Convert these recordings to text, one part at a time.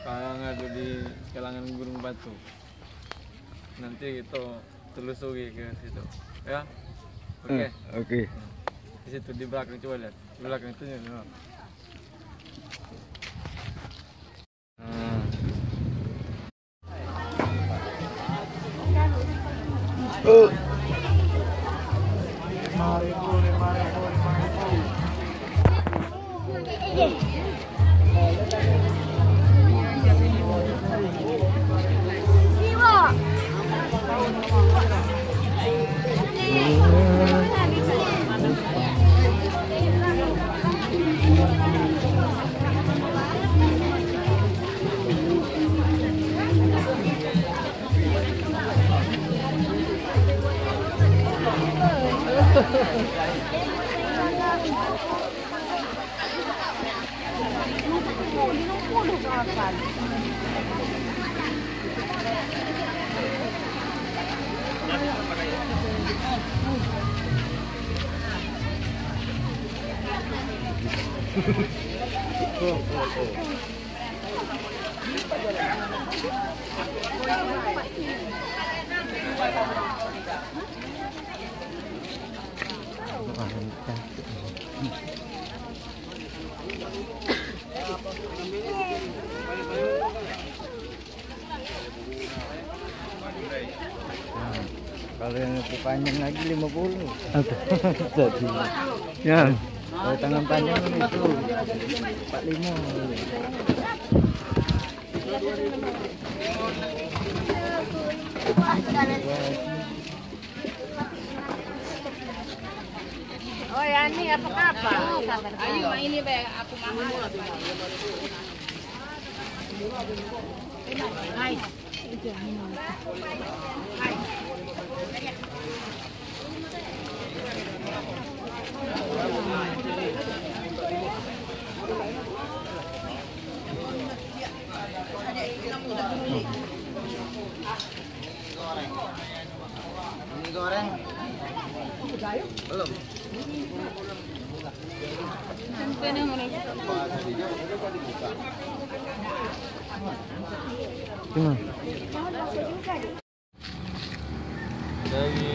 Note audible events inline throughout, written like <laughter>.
Kalau ngadu di kalangan Gunung Batu. Nanti kita telusuri ke situ. Ya. Oke. Eh, Oke. Di situ di belakang coba lihat. Di belakang itu ya. Hmm. Oh. Kalau yang lebih panjang lagi 50 <laughs> Jadi Ya. Kalau tangan panjang itu 45 Oh ya ini apa apa? Ayo ini be aku mahal. Hai. Ini goreng Gimana? Dari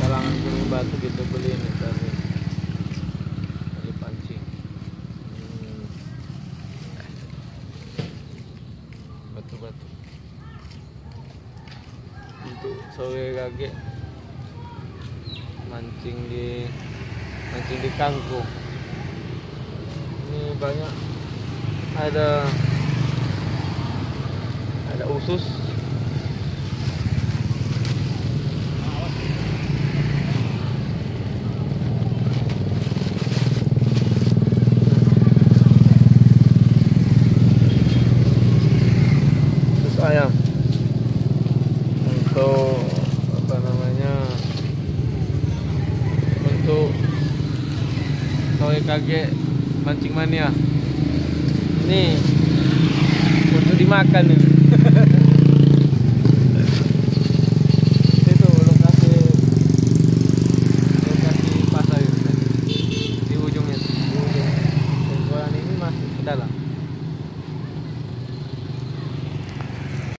kalangan Gunung Batu kita beli ini tadi. Tadi pancing. Hmm. Batu-batu. Untuk sore kaki mancing di mancing di kangkung. Ini banyak ada ada usus ayam untuk apa namanya sore kage mancing mania. Ini untuk dimakan ini